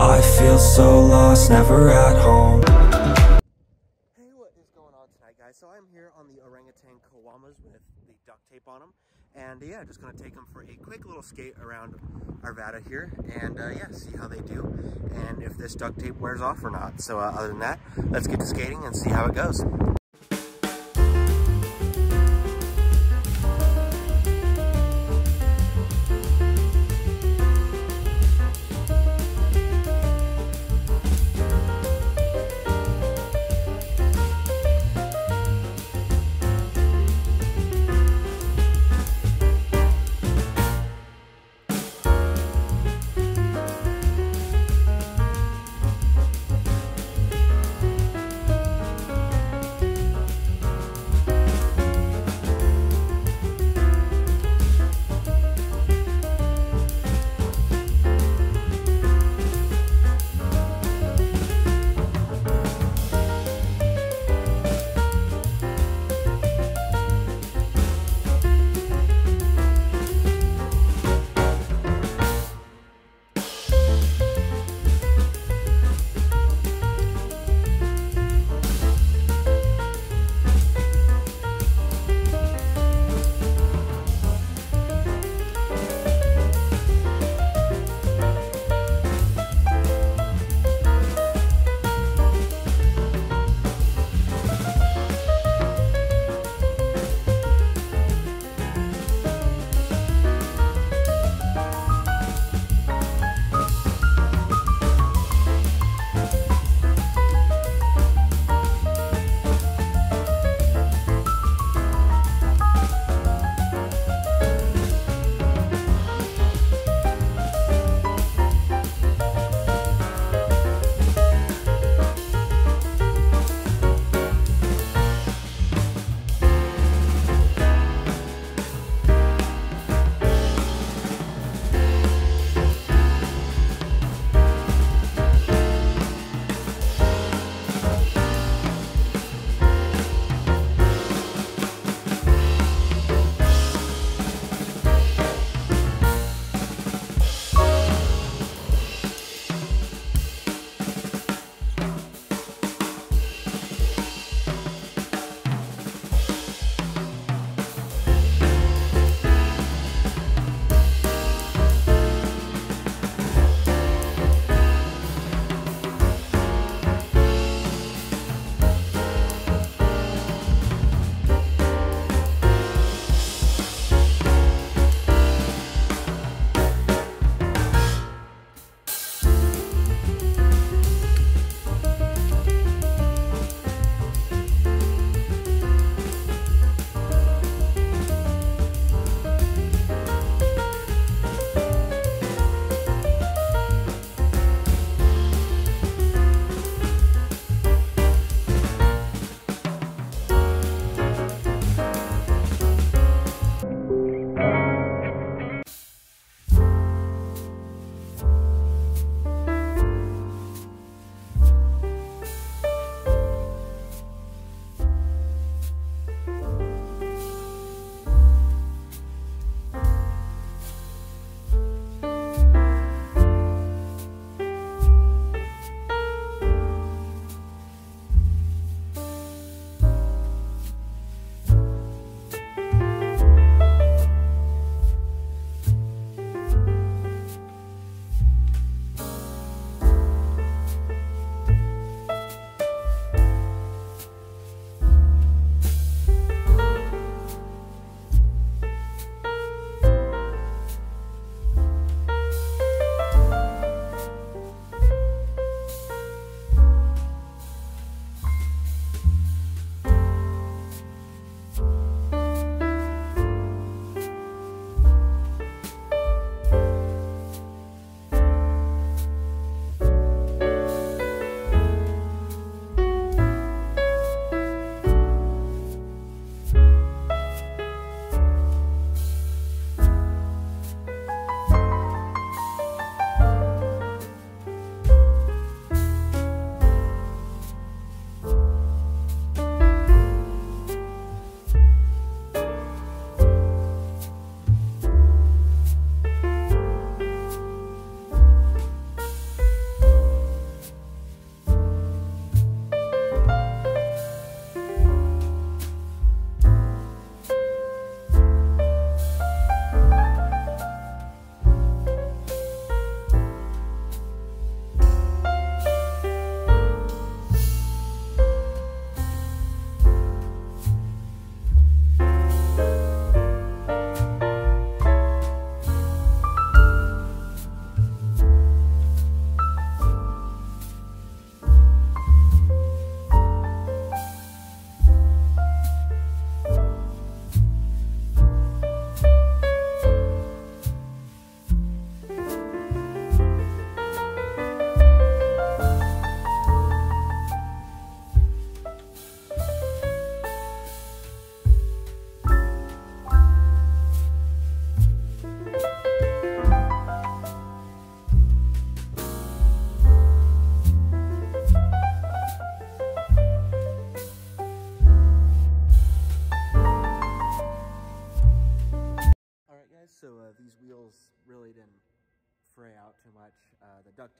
I feel so lost, never at home Hey, what is going on tonight, guys? So I'm here on the Orangatang koalas with the duct tape on them. And yeah, just gonna take them for a quick little skate around Arvada here and uh, yeah, see how they do and if this duct tape wears off or not. So uh, other than that, let's get to skating and see how it goes.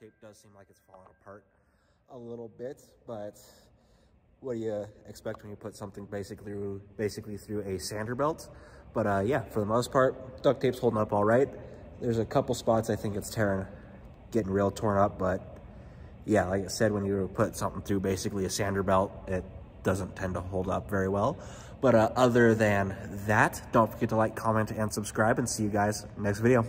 Tape does seem like it's falling apart a little bit, but what do you expect when you put something basically through, basically through a sander belt? But uh, yeah, for the most part, duct tape's holding up all right. There's a couple spots I think it's tearing, getting real torn up, but yeah, like I said, when you put something through basically a sander belt, it doesn't tend to hold up very well. But uh, other than that, don't forget to like, comment, and subscribe, and see you guys next video.